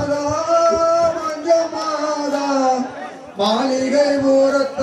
மாதா மஞ்ச மாதா மாளிகை மூரத்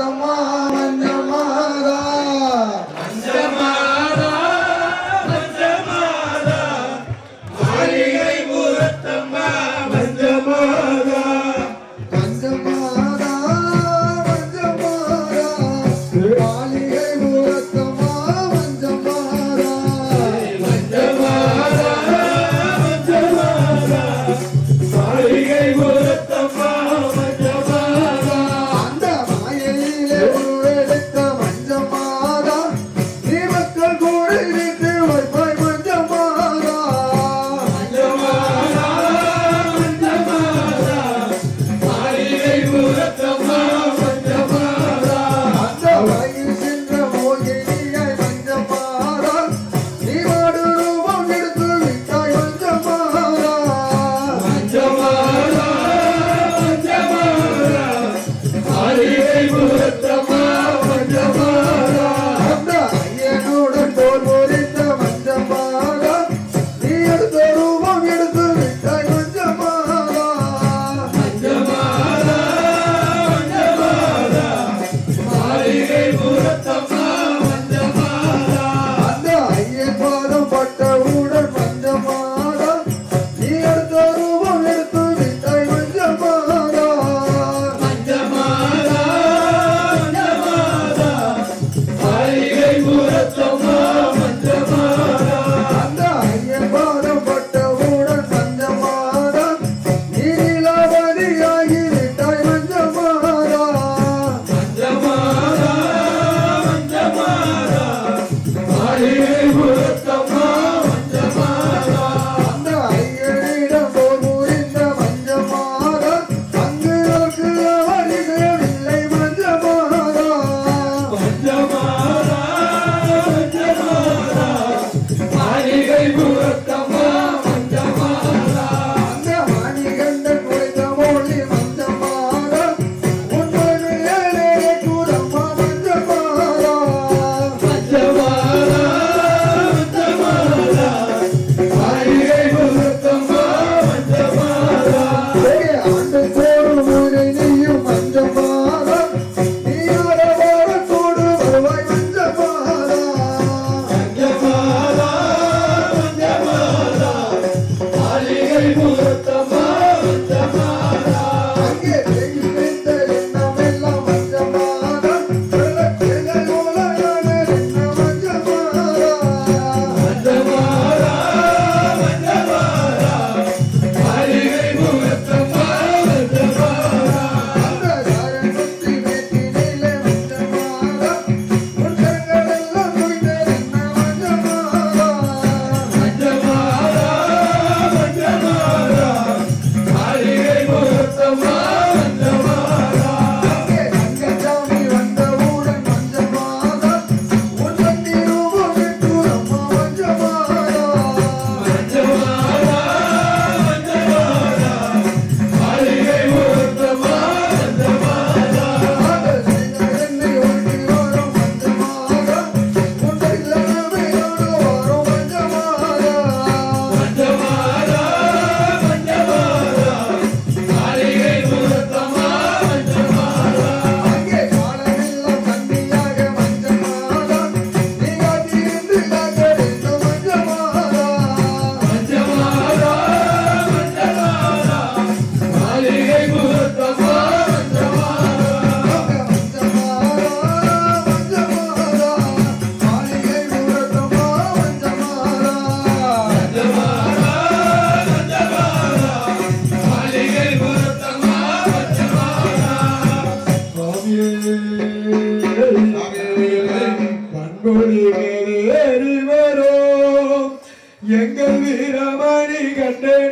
எங்கள் வீரமணி கண்டனேவாயப்போ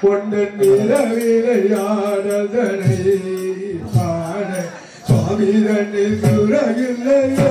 பொன்னன் நிலவிலையாடதனை பாட சுவாமி தன்னில் குறையில்லையோ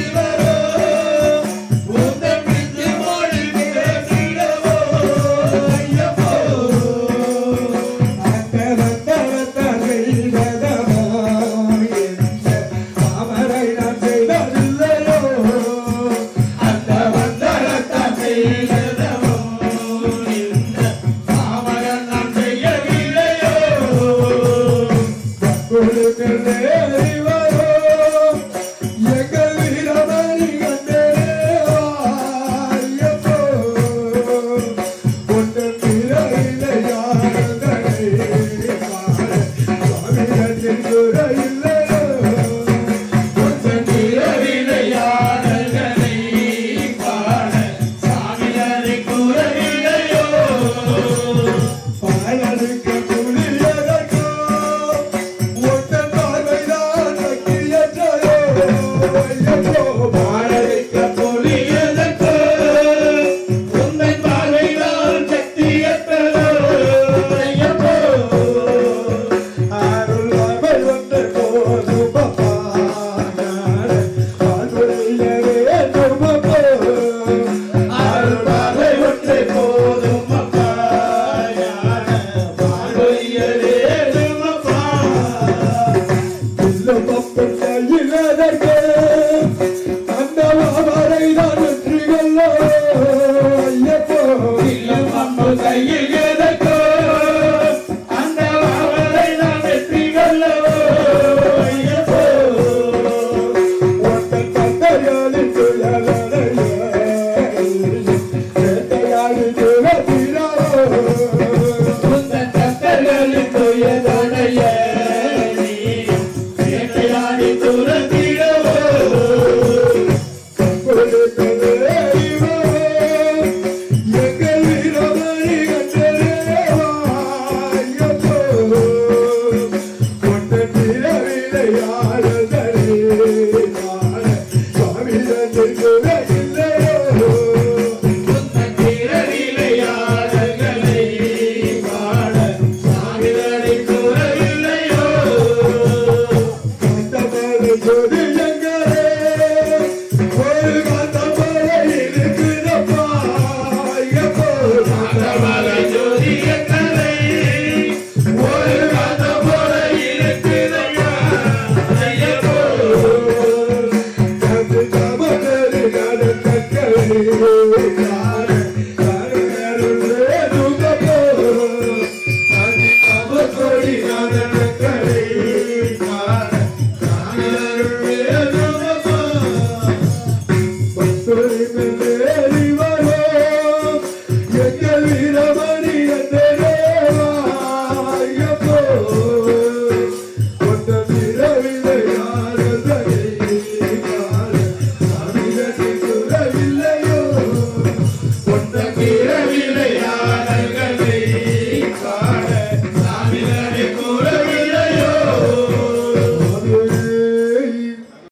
Deus.